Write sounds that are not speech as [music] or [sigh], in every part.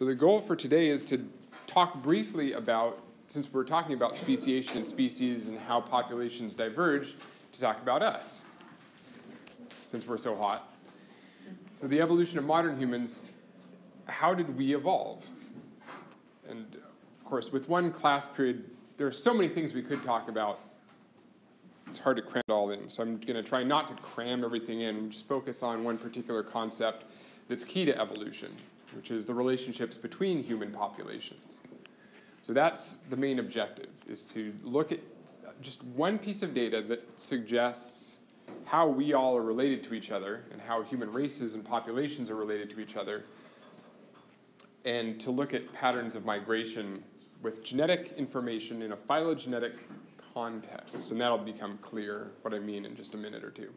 So the goal for today is to talk briefly about, since we're talking about speciation and species and how populations diverge, to talk about us, since we're so hot. So the evolution of modern humans, how did we evolve? And of course, with one class period, there are so many things we could talk about. It's hard to cram it all in. So I'm going to try not to cram everything in, just focus on one particular concept that's key to evolution, which is the relationships between human populations. So that's the main objective, is to look at just one piece of data that suggests how we all are related to each other and how human races and populations are related to each other, and to look at patterns of migration with genetic information in a phylogenetic context. And that'll become clear what I mean in just a minute or two.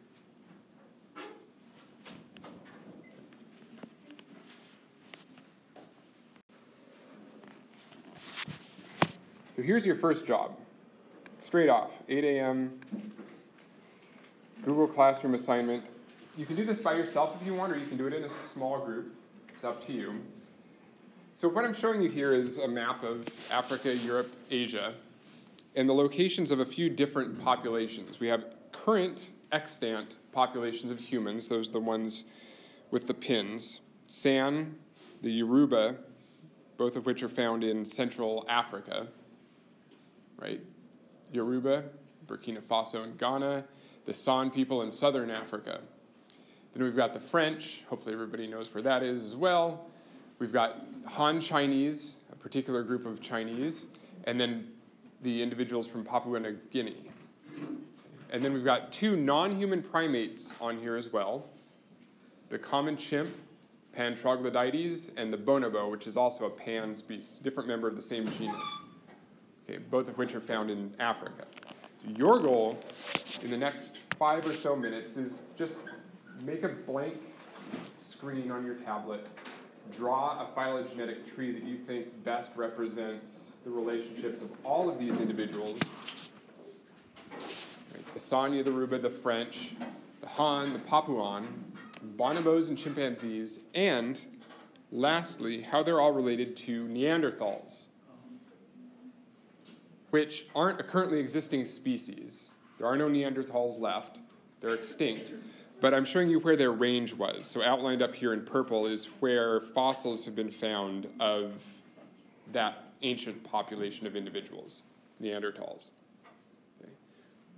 So here's your first job. Straight off, 8 a.m., Google Classroom assignment. You can do this by yourself if you want, or you can do it in a small group. It's up to you. So what I'm showing you here is a map of Africa, Europe, Asia, and the locations of a few different populations. We have current extant populations of humans, those are the ones with the pins, San, the Yoruba, both of which are found in Central Africa, right? Yoruba, Burkina Faso, and Ghana, the San people in Southern Africa. Then we've got the French, hopefully everybody knows where that is as well. We've got Han Chinese, a particular group of Chinese, and then the individuals from Papua New Guinea. And then we've got two non human primates on here as well the common chimp, Pan troglodytes, and the bonobo, which is also a pan species, different member of the same genus. Okay, both of which are found in Africa. Your goal in the next five or so minutes is just make a blank screen on your tablet draw a phylogenetic tree that you think best represents the relationships of all of these individuals the San, the Yoruba, the French, the Han, the Papuan, bonobos and chimpanzees, and lastly, how they're all related to Neanderthals, which aren't a currently existing species. There are no Neanderthals left, they're extinct but I'm showing you where their range was. So outlined up here in purple is where fossils have been found of that ancient population of individuals, Neanderthals. Okay.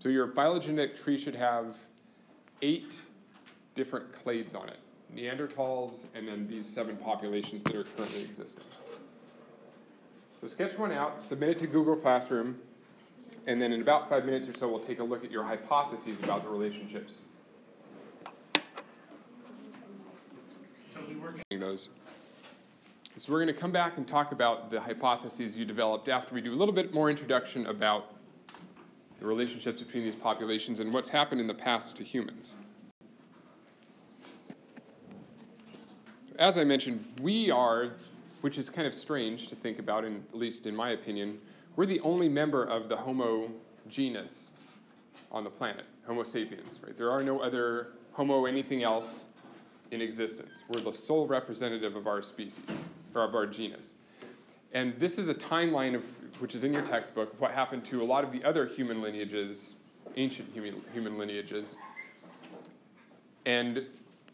So your phylogenetic tree should have eight different clades on it. Neanderthals, and then these seven populations that are currently existing. So sketch one out, submit it to Google Classroom, and then in about five minutes or so, we'll take a look at your hypotheses about the relationships those. So we're going to come back and talk about the hypotheses you developed after we do a little bit more introduction about the relationships between these populations and what's happened in the past to humans. As I mentioned, we are, which is kind of strange to think about, in, at least in my opinion, we're the only member of the Homo genus on the planet, Homo sapiens, right? There are no other Homo anything else in existence. We're the sole representative of our species, or of our genus. And this is a timeline of, which is in your textbook, of what happened to a lot of the other human lineages, ancient human, human lineages, and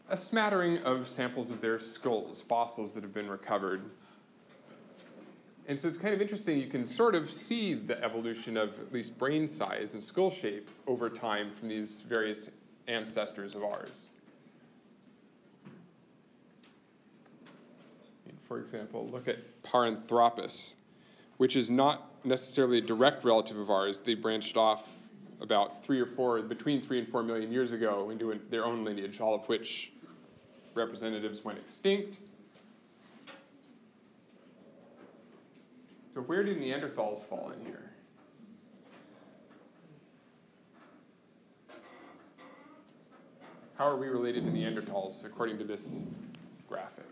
a smattering of samples of their skulls, fossils that have been recovered. And so it's kind of interesting, you can sort of see the evolution of at least brain size and skull shape over time from these various ancestors of ours. for example, look at Paranthropus, which is not necessarily a direct relative of ours. They branched off about three or four, between three and four million years ago into their own lineage, all of which representatives went extinct. So where do Neanderthals fall in here? How are we related to Neanderthals according to this graphic?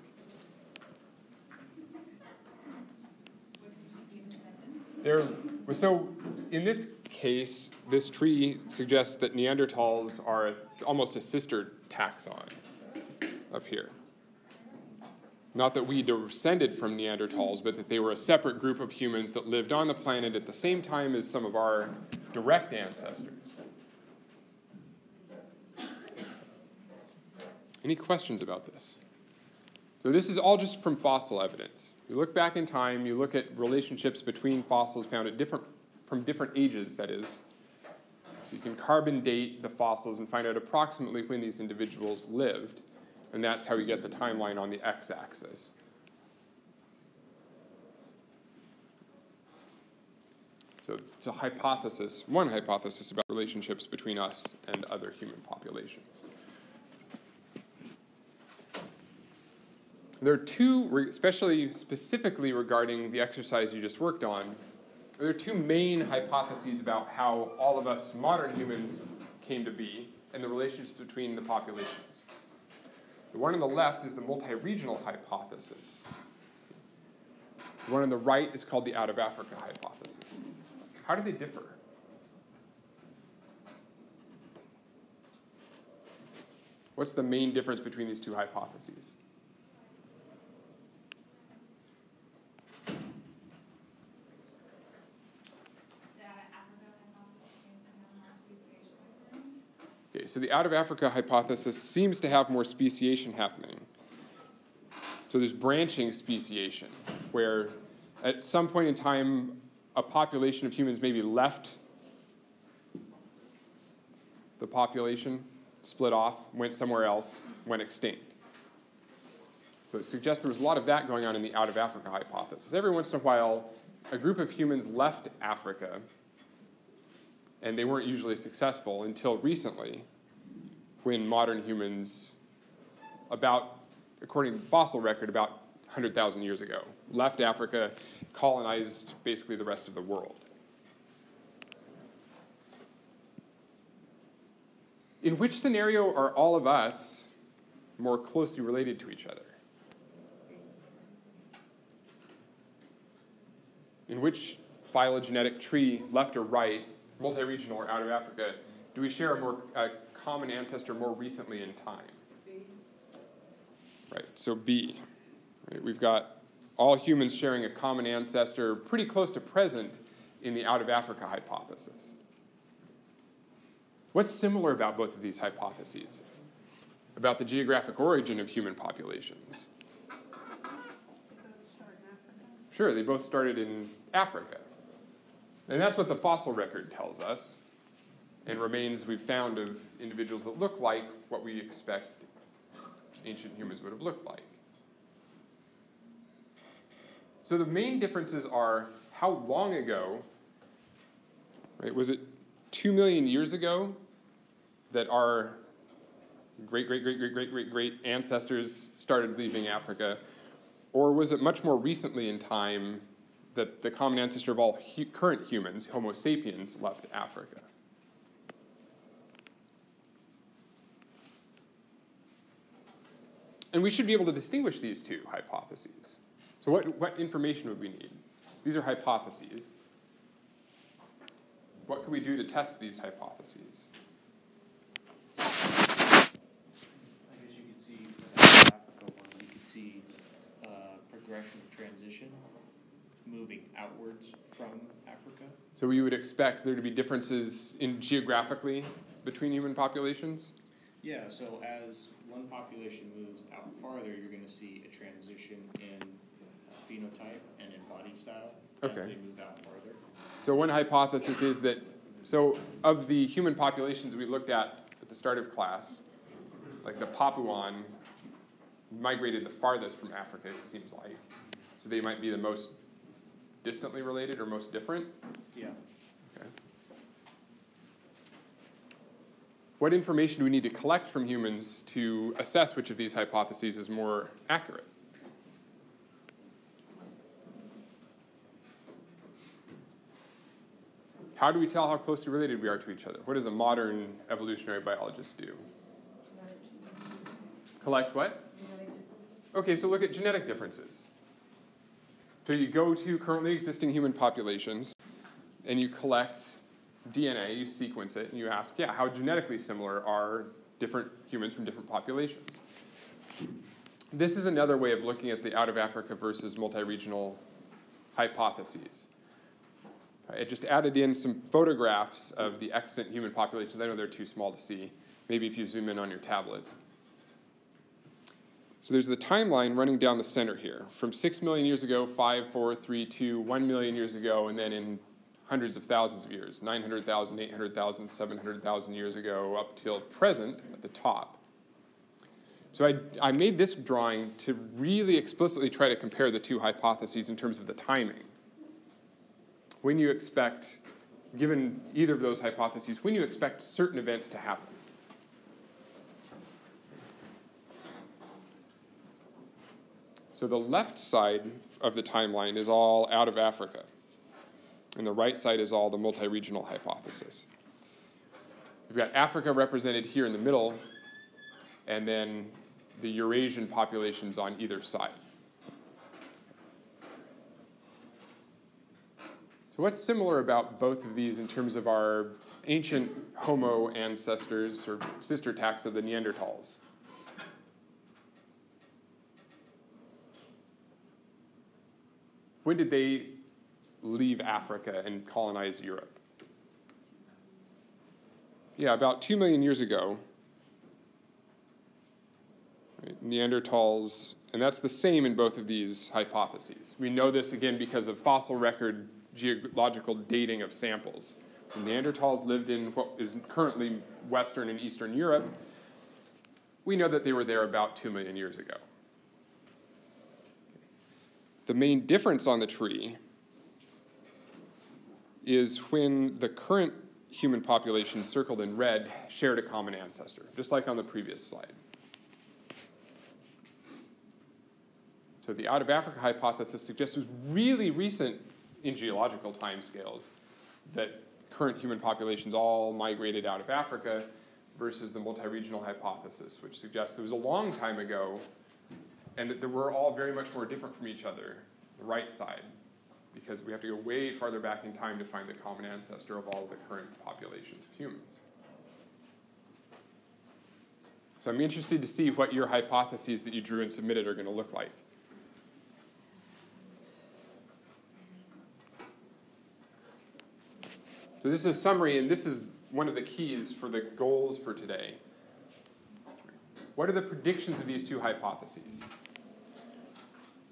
There, so in this case, this tree suggests that Neanderthals are almost a sister taxon up here. Not that we descended from Neanderthals, but that they were a separate group of humans that lived on the planet at the same time as some of our direct ancestors. Any questions about this? So this is all just from fossil evidence. You look back in time, you look at relationships between fossils found at different, from different ages, that is. So you can carbon date the fossils and find out approximately when these individuals lived. And that's how you get the timeline on the x-axis. So it's a hypothesis, one hypothesis about relationships between us and other human populations. There are two, especially specifically regarding the exercise you just worked on, there are two main hypotheses about how all of us modern humans came to be and the relationships between the populations. The one on the left is the multi-regional hypothesis. The one on the right is called the out of Africa hypothesis. How do they differ? What's the main difference between these two hypotheses? So the out of Africa hypothesis seems to have more speciation happening. So there's branching speciation, where at some point in time, a population of humans maybe left the population, split off, went somewhere else, went extinct. So it suggests there was a lot of that going on in the out of Africa hypothesis. Every once in a while, a group of humans left Africa and they weren't usually successful until recently, when modern humans, about, according to the fossil record, about 100,000 years ago, left Africa, colonized basically the rest of the world. In which scenario are all of us more closely related to each other? In which phylogenetic tree, left or right, multi-regional or out of Africa, do we share a more a common ancestor more recently in time? B. Right, so B. Right, we've got all humans sharing a common ancestor pretty close to present in the out of Africa hypothesis. What's similar about both of these hypotheses? About the geographic origin of human populations? Sure, they both started in Africa. And that's what the fossil record tells us, and remains we've found of individuals that look like what we expect ancient humans would have looked like. So the main differences are how long ago, right, was it two million years ago that our great, great, great, great, great, great, great ancestors started leaving Africa? Or was it much more recently in time that the common ancestor of all hu current humans, Homo sapiens, left Africa. And we should be able to distinguish these two hypotheses. So what, what information would we need? These are hypotheses. What can we do to test these hypotheses? I guess you could see Africa one, you could see uh, progression of transition moving outwards from Africa? So we would expect there to be differences in geographically between human populations? Yeah, so as one population moves out farther, you're going to see a transition in uh, phenotype and in body style okay. as they move out farther. So one hypothesis is that, so of the human populations we looked at at the start of class, like the Papuan migrated the farthest from Africa, it seems like. So they might be the most distantly related or most different? Yeah. What information do we need to collect from humans to assess which of these hypotheses is more accurate? How do we tell how closely related we are to each other? What does a modern evolutionary biologist do? Collect what? Okay, so look at genetic differences. So you go to currently existing human populations and you collect DNA, you sequence it, and you ask, yeah, how genetically similar are different humans from different populations? this is another way of looking at the out of Africa versus multi-regional hypotheses. I just added in some photographs of the extant human populations. I know they're too small to see. Maybe if you zoom in on your tablets. So there's the timeline running down the center here from 6 million years ago, 5, 4, 3, 2, 1 million years ago, and then in hundreds of thousands of years 900,000, 800,000, 700,000 years ago, up till present at the top. So I, I made this drawing to really explicitly try to compare the two hypotheses in terms of the timing. When you expect, given either of those hypotheses, when you expect certain events to happen. So the left side of the timeline is all out of Africa, and the right side is all the multi regional hypothesis. We've got Africa represented here in the middle, and then the Eurasian populations on either side. So, what's similar about both of these in terms of our ancient Homo ancestors or sister taxa, of the Neanderthals? When did they leave Africa and colonize Europe? Yeah, about two million years ago. Right, Neanderthals, and that's the same in both of these hypotheses. We know this again because of fossil record geological dating of samples. When Neanderthals lived in what is currently Western and Eastern Europe. We know that they were there about two million years ago. The main difference on the tree is when the current human population circled in red shared a common ancestor, just like on the previous slide. So the out of Africa hypothesis suggests it was really recent in geological timescales that current human populations all migrated out of Africa versus the multi-regional hypothesis, which suggests it was a long time ago and that we're all very much more different from each other, the right side, because we have to go way farther back in time to find the common ancestor of all the current populations of humans. So I'm interested to see what your hypotheses that you drew and submitted are going to look like. So this is a summary, and this is one of the keys for the goals for today. What are the predictions of these two hypotheses?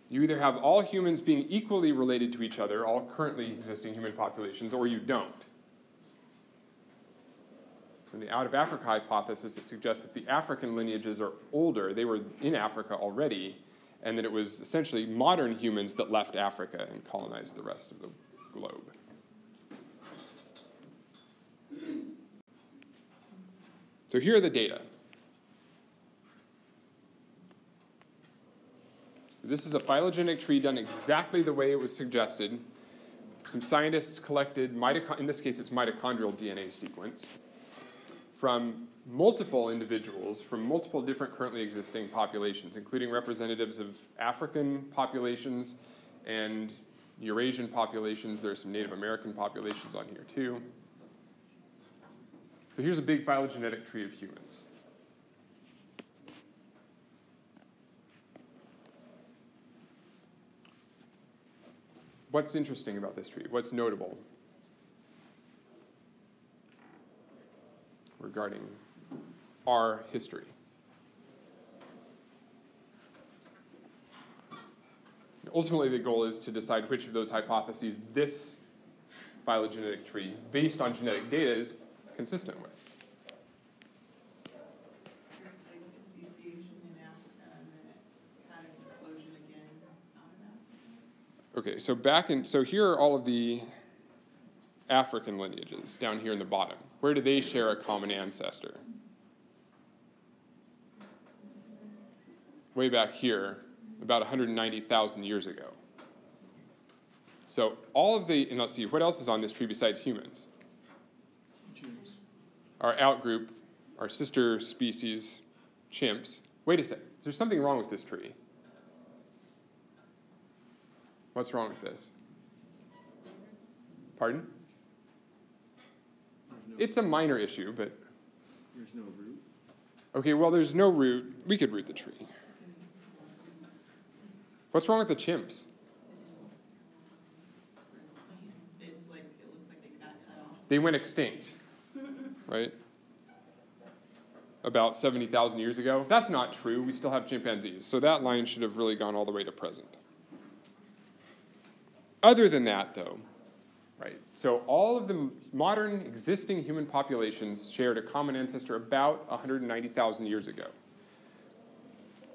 You either have all humans being equally related to each other, all currently existing human populations, or you don't. In the out of Africa hypothesis, it suggests that the African lineages are older. They were in Africa already, and that it was essentially modern humans that left Africa and colonized the rest of the globe. So here are the data. This is a phylogenetic tree done exactly the way it was suggested. Some scientists collected, in this case it's mitochondrial DNA sequence, from multiple individuals from multiple different currently existing populations, including representatives of African populations and Eurasian populations. There are some Native American populations on here too. So here's a big phylogenetic tree of humans. What's interesting about this tree? What's notable regarding our history? Ultimately, the goal is to decide which of those hypotheses this phylogenetic tree, based on genetic data, is consistent with. Okay, so back in, so here are all of the African lineages down here in the bottom. Where do they share a common ancestor? Way back here, about 190,000 years ago. So all of the, and let's see, what else is on this tree besides humans? Our outgroup, our sister species, chimps. Wait a second, is there something wrong with this tree? What's wrong with this? Pardon? No, it's a minor issue, but. There's no root. Okay, well, there's no root. We could root the tree. What's wrong with the chimps? It's like, it looks like they got cut off. They went extinct, right? About 70,000 years ago. That's not true. We still have chimpanzees. So that line should have really gone all the way to present. Other than that, though, right? So all of the modern existing human populations shared a common ancestor about 190,000 years ago.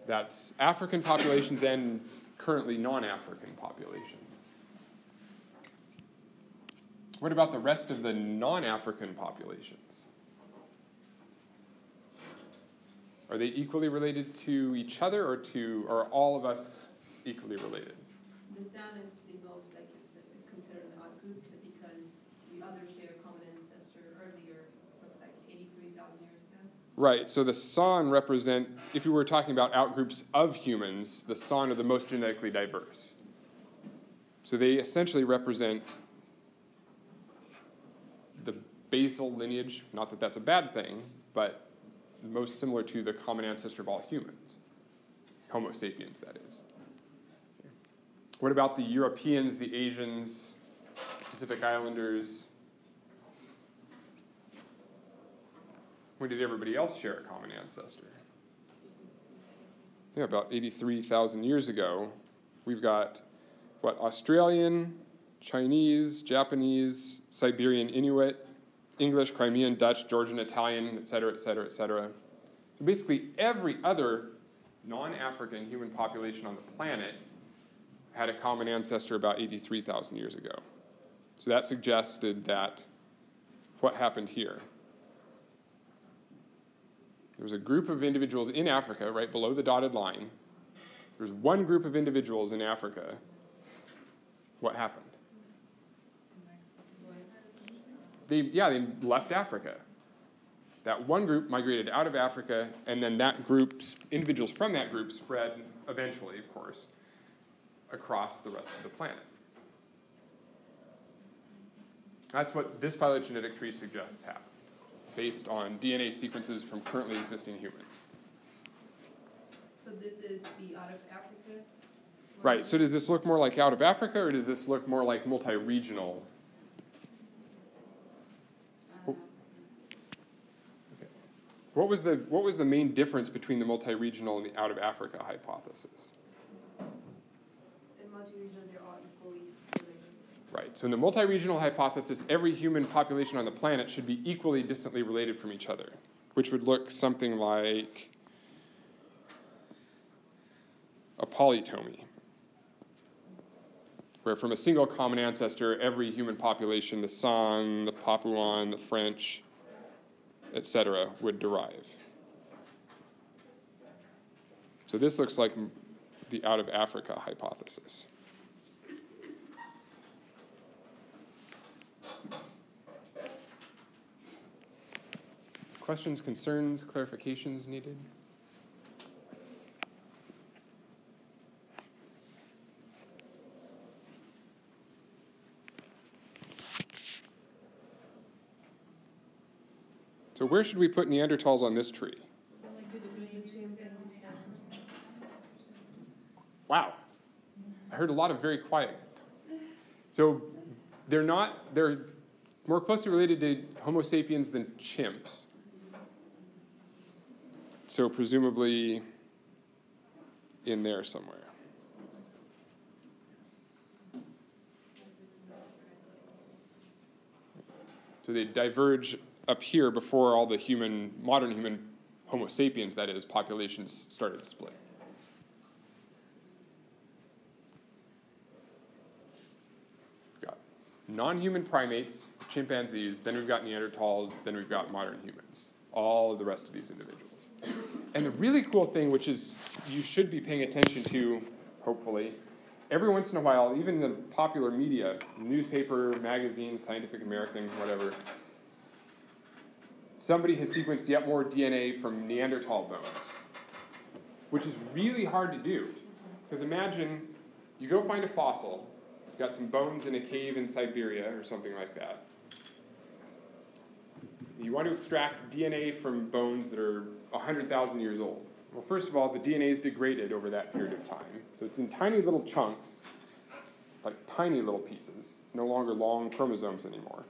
That's African populations and currently non African populations. What about the rest of the non African populations? Are they equally related to each other or to are all of us equally related? The San is the most like it's, it's considered an outgroup because the others share a common ancestor earlier, looks like eighty-three thousand years ago. Right, so the San represent, if you were talking about outgroups of humans, the San are the most genetically diverse. So they essentially represent the basal lineage, not that that's a bad thing, but most similar to the common ancestor of all humans. Homo sapiens, that is. What about the Europeans, the Asians, Pacific Islanders? When did everybody else share a common ancestor? Yeah, about 83,000 years ago. We've got, what, Australian, Chinese, Japanese, Siberian Inuit, English, Crimean, Dutch, Georgian, Italian, et cetera, et cetera, et cetera. So basically, every other non African human population on the planet had a common ancestor about 83,000 years ago. So that suggested that what happened here? There was a group of individuals in Africa, right below the dotted line. There's one group of individuals in Africa. What happened? They, yeah, they left Africa. That one group migrated out of Africa, and then that group, individuals from that group spread eventually, of course, across the rest of the planet. That's what this phylogenetic tree suggests happened, based on DNA sequences from currently existing humans. So this is the out of Africa? Right, so does this look more like out of Africa, or does this look more like multi-regional? Um, okay. What was the, what was the main difference between the multi-regional and the out of Africa hypothesis? In multi-regional, they're all equally related. Right, so in the multi-regional hypothesis, every human population on the planet should be equally distantly related from each other, which would look something like a polytomy, where from a single common ancestor, every human population, the San, the Papuan, the French, etc., would derive. So this looks like the out of Africa hypothesis. Questions, concerns, clarifications needed? So where should we put Neanderthals on this tree? Wow. I heard a lot of very quiet. So they're not, they're more closely related to Homo sapiens than chimps. So presumably in there somewhere. So they diverge up here before all the human, modern human Homo sapiens, that is, populations started to split. Got non human primates, chimpanzees, then we've got Neanderthals, then we've got modern humans, all of the rest of these individuals. And the really cool thing, which is you should be paying attention to, hopefully, every once in a while, even in the popular media, newspaper, magazine, Scientific American, whatever, somebody has sequenced yet more DNA from Neanderthal bones, which is really hard to do. Because imagine you go find a fossil, you've got some bones in a cave in Siberia or something like that. You want to extract DNA from bones that are 100,000 years old, Well, first of all, the DNA is degraded over that period of time. So it's in tiny little chunks, like tiny little pieces. It's no longer long chromosomes anymore.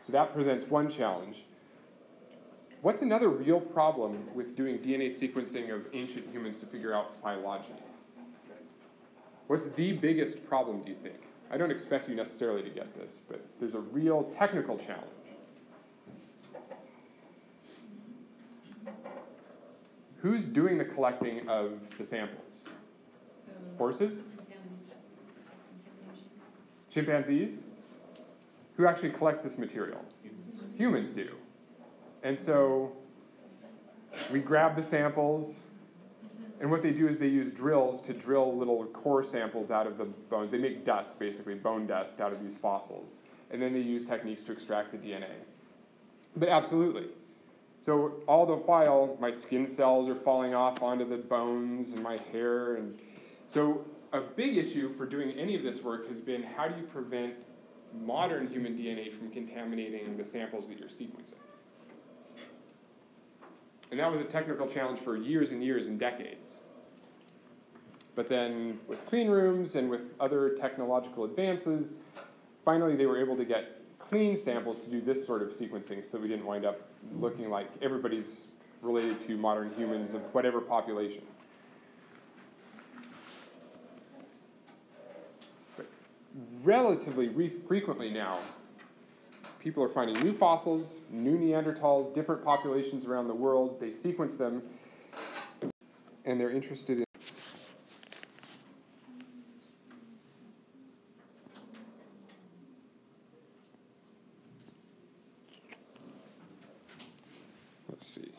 So that presents one challenge. What's another real problem with doing DNA sequencing of ancient humans to figure out phylogeny? What's the biggest problem, do you think? I don't expect you necessarily to get this, but there's a real technical challenge. Who's doing the collecting of the samples? Uh, Horses? Chimpanzees? Who actually collects this material? Humans do. And so we grab the samples, and what they do is they use drills to drill little core samples out of the bones. They make dust, basically, bone dust out of these fossils. And then they use techniques to extract the DNA. But absolutely. So all the while, my skin cells are falling off onto the bones and my hair. And so a big issue for doing any of this work has been how do you prevent modern human DNA from contaminating the samples that you're sequencing? And that was a technical challenge for years and years and decades. But then with clean rooms and with other technological advances, finally they were able to get clean samples to do this sort of sequencing so that we didn't wind up looking like everybody's related to modern humans of whatever population. But relatively re- frequently now, people are finding new fossils, new Neanderthals, different populations around the world. They sequence them, and they're interested in. Let's see.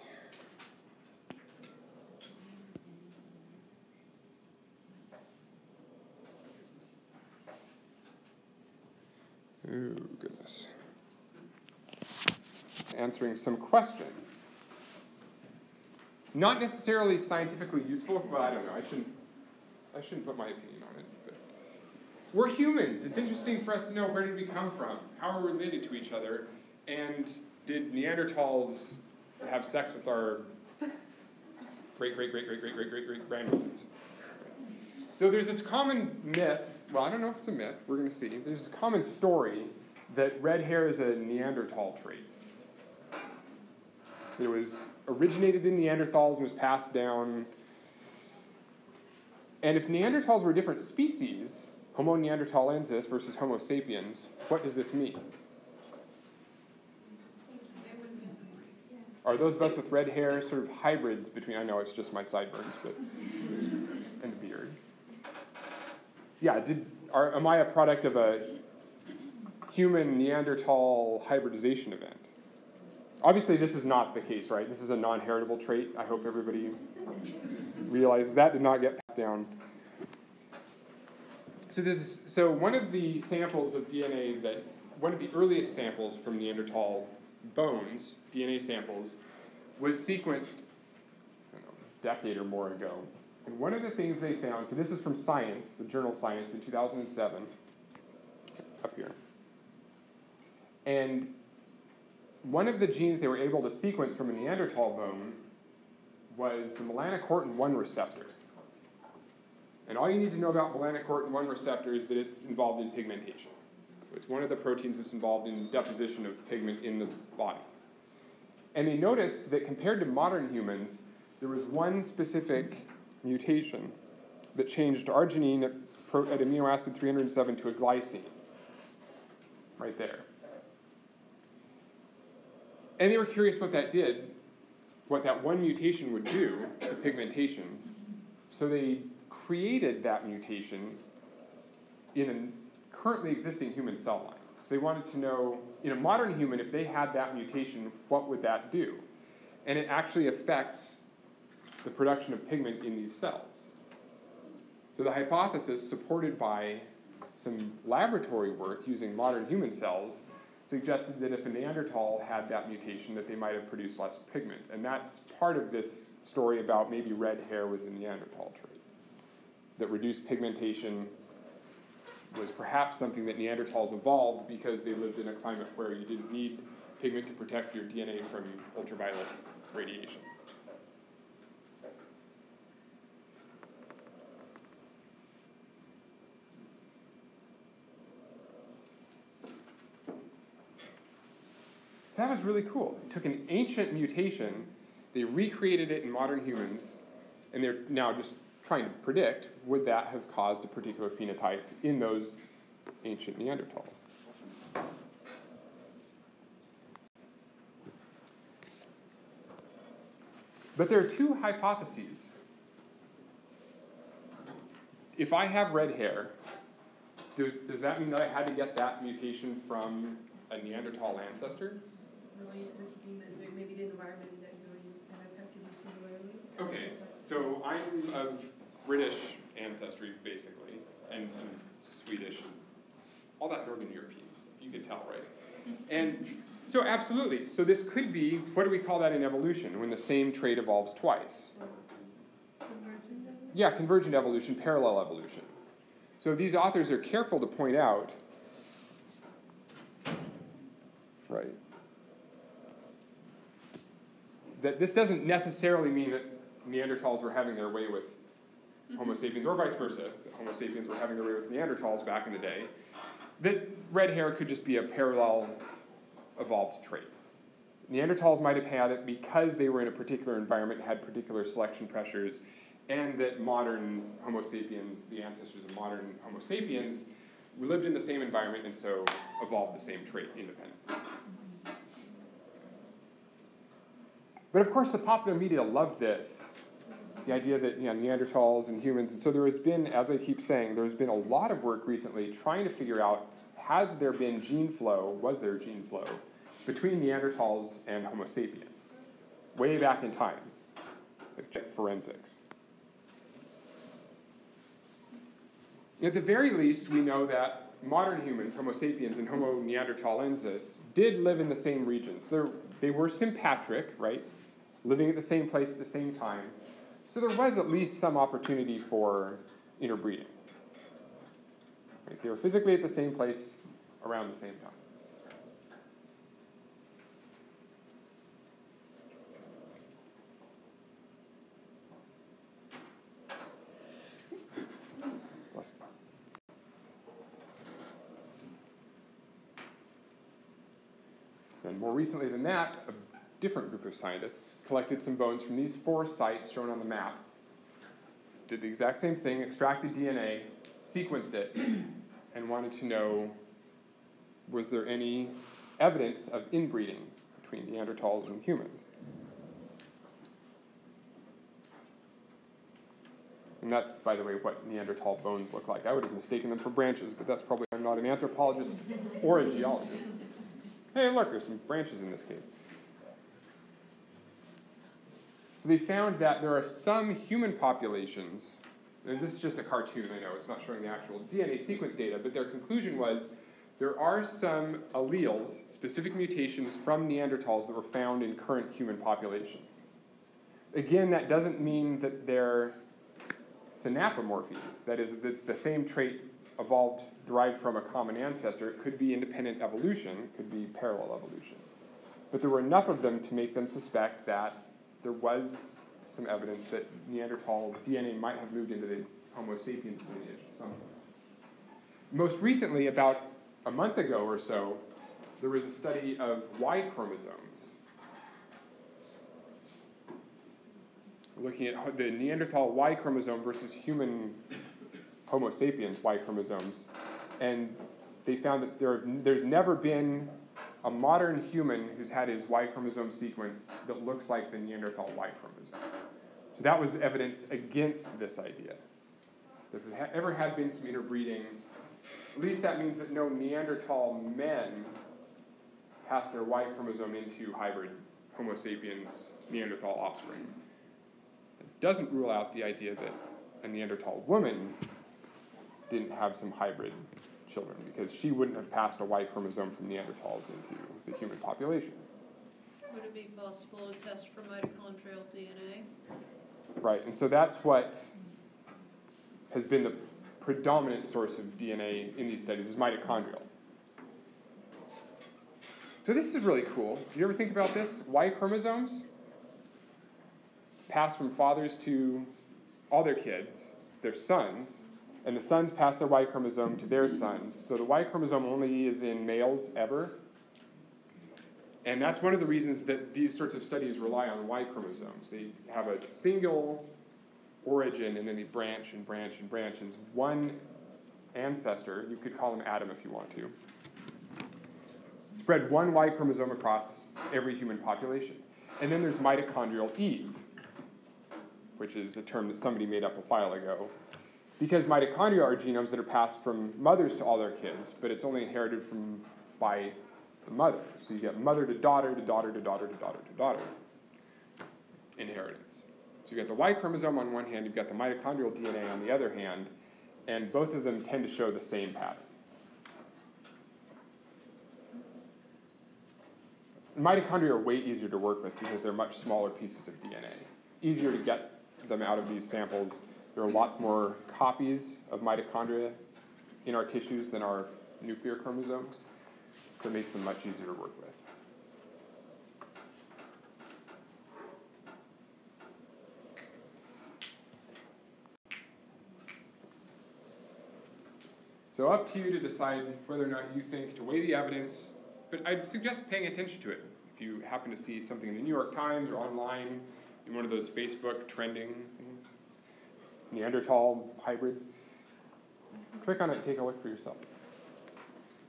Oh, goodness. Answering some questions. Not necessarily scientifically useful, but I don't know, I shouldn't, I shouldn't put my opinion on it. But we're humans. It's interesting for us to know where did we come from? How are we related to each other? And did Neanderthals have sex with our great, great, great, great, great, great, great, great grandmothers? So there's this common myth, well, I don't know if it's a myth, we're going to see. There's this common story that red hair is a Neanderthal trait. It was originated in Neanderthals and was passed down. And if Neanderthals were different species, Homo neanderthalensis versus Homo sapiens, what does this mean? Are those of us with red hair sort of hybrids between, I know it's just my sideburns, but, [laughs] and the beard. Yeah, did, are, am I a product of a human Neanderthal hybridization event? Obviously, this is not the case, right? This is a non heritable trait. I hope everybody realizes that did not get passed down. So, this is, so one of the samples of DNA that, one of the earliest samples from Neanderthal bones, DNA samples, was sequenced know, a decade or more ago. And one of the things they found, so this is from Science, the journal Science in 2007, up here. And one of the genes they were able to sequence from a Neanderthal bone was the melanocortin 1 receptor. And all you need to know about melanocortin 1 receptor is that it's involved in pigmentation. It's one of the proteins that's involved in deposition of pigment in the body. And they noticed that compared to modern humans, there was one specific mutation that changed arginine at, at amino acid 307 to a glycine. Right there. And they were curious what that did, what that one mutation would do to pigmentation. So they created that mutation in a currently existing human cell line. So they wanted to know, in a modern human, if they had that mutation, what would that do? And it actually affects the production of pigment in these cells. So the hypothesis, supported by some laboratory work using modern human cells, suggested that if a Neanderthal had that mutation, that they might have produced less pigment. And that's part of this story about maybe red hair was a Neanderthal trait. That reduced pigmentation was perhaps something that Neanderthals evolved because they lived in a climate where you didn't need pigment to protect your DNA from ultraviolet radiation. So that was really cool. They took an ancient mutation, they recreated it in modern humans, and they're now just trying to predict would that have caused a particular phenotype in those ancient Neanderthals. But there are two hypotheses. If I have red hair, do, does that mean that I had to get that mutation from a Neanderthal ancestor? Really, it mean maybe the environment that you're in kind affected you similarly. Okay, so I'm of British ancestry, basically, and some Swedish, and all that Northern European. You can tell, right? [laughs] And so, absolutely. So, this could be what do we call that in evolution when the same trait evolves twice? Convergent? Yeah, convergent evolution, parallel evolution. So, these authors are careful to point out, right, that this doesn't necessarily mean that Neanderthals were having their way with mm-hmm. Homo sapiens, or vice versa. that Homo sapiens were having their way with Neanderthals back in the day. That red hair could just be a parallel evolved trait. Neanderthals might have had it because they were in a particular environment, had particular selection pressures, and that modern Homo sapiens, the ancestors of modern Homo sapiens, we lived in the same environment and so evolved the same trait independently. But of course, the popular media loved this. The idea that you know, Neanderthals and humans, and so there has been, as I keep saying, there's been a lot of work recently trying to figure out has there been gene flow, was there gene flow, between Neanderthals and Homo sapiens, way back in time, like forensics. At the very least, we know that modern humans, Homo sapiens and Homo neanderthalensis, did live in the same regions. They're, they were sympatric, right? Living at the same place at the same time. So there was at least some opportunity for interbreeding. Right? They were physically at the same place around the same time. More recently than that, different group of scientists collected some bones from these four sites shown on the map. Did the exact same thing, extracted DNA, sequenced it, [clears throat] and wanted to know was there any evidence of inbreeding between Neanderthals and humans? And that's, by the way, what Neanderthal bones look like. I would have mistaken them for branches, but that's probably, I'm not an anthropologist or a geologist. Hey, look, there's some branches in this cave. So they found that there are some human populations, and this is just a cartoon, I know, it's not showing the actual DNA sequence data, but their conclusion was there are some alleles, specific mutations from Neanderthals that were found in current human populations. Again, that doesn't mean that they're synapomorphies, that is, it's the same trait evolved, derived from a common ancestor. It could be independent evolution, could be parallel evolution. But there were enough of them to make them suspect that there was some evidence that Neanderthal DNA might have moved into the Homo sapiens lineage somehow. Most recently, about a month ago or so, there was a study of Y chromosomes. Looking at the Neanderthal Y chromosome versus human Homo sapiens Y chromosomes. And they found that there, there's never been a modern human who's had his Y chromosome sequence that looks like the Neanderthal Y chromosome. So that was evidence against this idea. If there ever had been some interbreeding, at least that means that no Neanderthal men passed their Y chromosome into hybrid Homo sapiens Neanderthal offspring. It doesn't rule out the idea that a Neanderthal woman didn't have some hybrid children because she wouldn't have passed a Y chromosome from Neanderthals into the human population. Would it be possible to test for mitochondrial DNA? Right, and so that's what has been the predominant source of DNA in these studies is mitochondrial. So this is really cool. Do you ever think about this? Y chromosomes pass from fathers to all their kids, their sons, and the sons pass their Y chromosome to their sons. So the Y chromosome only is in males ever. And that's one of the reasons that these sorts of studies rely on Y chromosomes. They have a single origin and then they branch and branch and branch as one ancestor. You could call him Adam if you want to. Spread one Y chromosome across every human population. And then there's mitochondrial Eve, which is a term that somebody made up a while ago. Because mitochondria are genomes that are passed from mothers to all their kids, but it's only inherited from by the mother. So you get mother to daughter to daughter to daughter to daughter to daughter inheritance. So you got the Y chromosome on one hand, you've got the mitochondrial DNA on the other hand, and both of them tend to show the same pattern. Mitochondria are way easier to work with because they're much smaller pieces of DNA. Easier to get them out of these samples. There are lots more copies of mitochondria in our tissues than our nuclear chromosomes, so it makes them much easier to work with. So up to you to decide whether or not you think to weigh the evidence, but I'd suggest paying attention to it. If you happen to see something in the New York Times or online in one of those Facebook trending things, Neanderthal hybrids, click on it and take a look for yourself.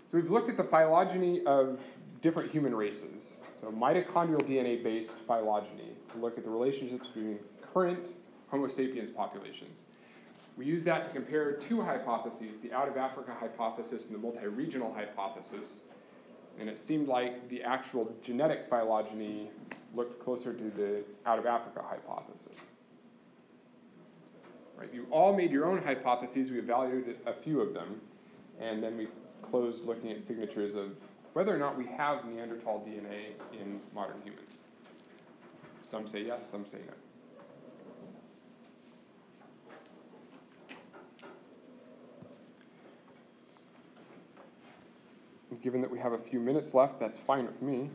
So we've looked at the phylogeny of different human races. So mitochondrial DNA based phylogeny to look at the relationships between current Homo sapiens populations. We use that to compare two hypotheses, the out of Africa hypothesis and the multi-regional hypothesis. And it seemed like the actual genetic phylogeny looked closer to the out of Africa hypothesis. Right, you all made your own hypotheses, we evaluated a few of them, and then we closed looking at signatures of whether or not we have Neanderthal DNA in modern humans. Some say yes, some say no. Given that we have a few minutes left, that's fine with me.